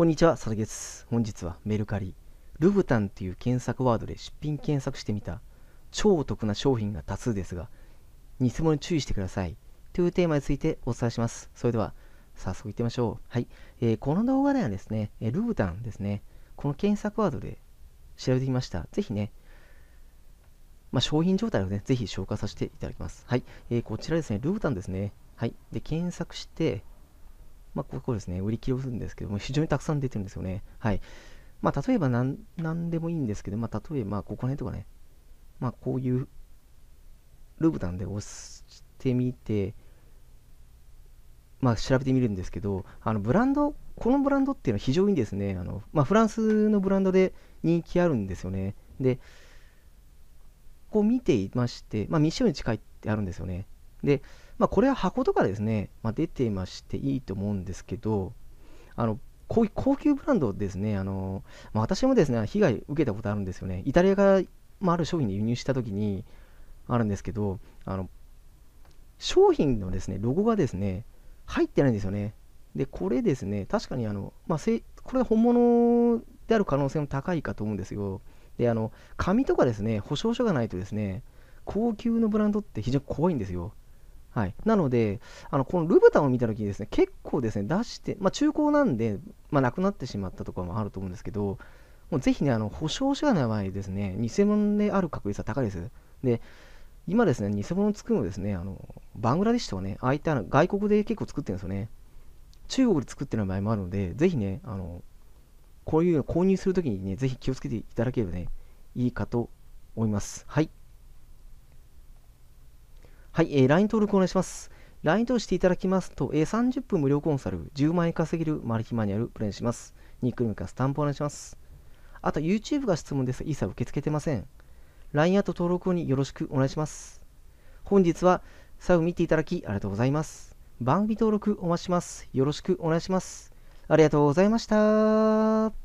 こんにちは、佐々木です。本日はメルカリ、ルブタンという検索ワードで出品検索してみた超お得な商品が多数ですが、偽物に注意してくださいというテーマについてお伝えします。それでは、早速いってみましょう。はい。えーこの動画ではですね、えルブタンですね、この検索ワードで調べてきました。ぜひね、まあ、商品状態をね、ぜひ紹介させていただきます。はい。えーこちらですね、ルブタンですね。はい。で、検索して、まあ、ここですね、売り切れをするんですけども、非常にたくさん出てるんですよね。はい。まあ、例えばなん、なんでもいいんですけど、まあ、例えば、ここら辺とかね、まあ、こういう、ルブタンで押してみて、まあ、調べてみるんですけど、あの、ブランド、このブランドっていうのは非常にですね、あの、まあ、フランスのブランドで人気あるんですよね。で、こう見ていまして、まあ、ミッションに近いってあるんですよね。で、まあ、これは箱とかですね、まあ、出てましていいと思うんですけど、あの、こういう高級ブランドですね、あの、まあ、私もですね、被害受けたことあるんですよね。イタリアから、まあ、ある商品で輸入したときにあるんですけど、あの、商品のですね、ロゴがですね、入ってないんですよね。で、これですね、確かにあの、まあ、せこれ本物である可能性も高いかと思うんですよ。で、あの、紙とかですね、保証書がないとですね、高級のブランドって非常に怖いんですよ。はい。なので、あの、このルブタンを見たときにですね、結構ですね、出して、まあ、中古なんで、まあ、なくなってしまったとかもあると思うんですけど、もうぜひね、あの、保証書がない場合ですね、偽物である確率は高いです。で、今ですね、偽物を作るのですね、あの、バングラデシュとかね、ああいった外国で結構作ってるんですよね。中国で作ってる場合もあるので、ぜひね、あの、こういうの購入するときにね、ぜひ気をつけていただければね、いいかと思います。はい。はい、えー LINE 登録お願いします。LINE 登していただきますと、えー30分無料コンサル、10万円稼げるマルチマニュアルプレゼンします。ニックネームかスタンプお願いします。あと、YouTube が質問です。一切受け付けてません。LINE アット登録によろしくお願いします。本日は最後見ていただきありがとうございます。番組登録お待ちします。よろしくお願いします。ありがとうございました。